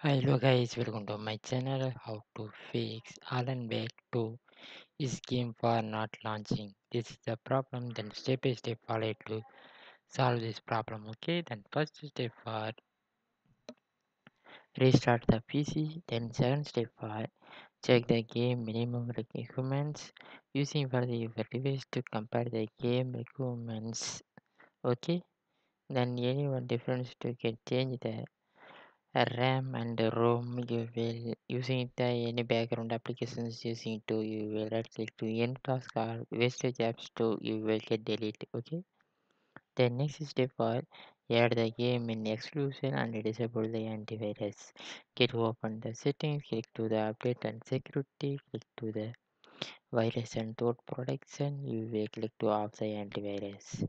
Hello guys, welcome to my channel. How to fix Alan Wake 2 is game for not launching. This is the problem. Then step by step follow it to solve this problem. Okay. Then first step for restart the PC. Then second step for check the game minimum requirements using for the device to compare the game requirements. Okay. Then any one difference to get change the RAM and ROM you will using the uh, any background applications using to you will right click to end task or wastage apps to you will get delete okay? The next step for add the game in exclusion and disable the antivirus. Get open the settings click to the update and security click to the virus and threat protection you will click to off the antivirus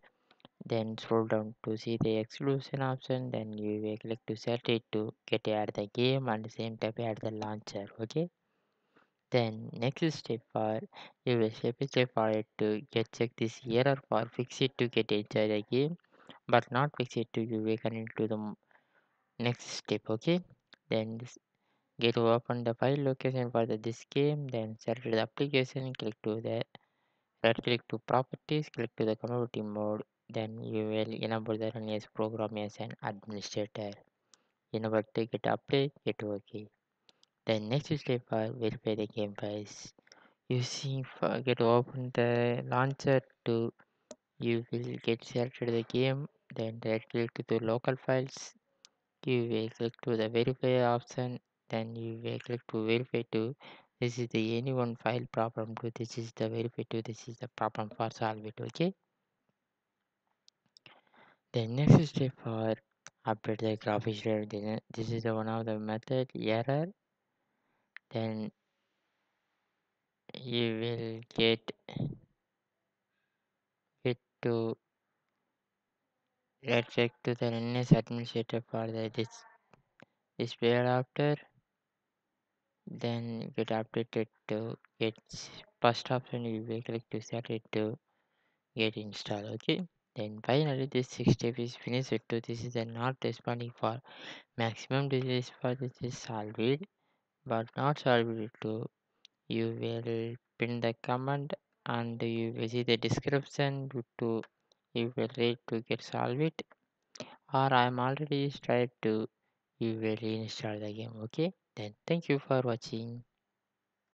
then scroll down to see the exclusion option then you will click to set it to get add the game and same type add the launcher okay? Then next step for you will step step for it to get check this error for fix it to get inside the game but not fix it to you will connect to the next step okay? Then get to open the file location for the, this game then select the application click to the right click to properties click to the community mode then you will enable the run as program as an administrator. Enable to get update get okay then next step for verify the game files. Using get open the launcher to you will get selected the game then right click to the local files. You will click to the verify option then you will click to verify to this is the any one file problem to this is the verify to this is the problem for solve it okay? The next step for update the graphics layer eh? this is the one of the method error. Then you will get it to let's check to the NS administrator for the dis display adapter then get updated to get first option you will click to set it to get installed okay? Then finally this six step is finished to this is the not responding for maximum delays for this is solved but not solved to you will pin the command and you will see the description to you will read to get solve it or i'm already tried to you will install the game okay then thank you for watching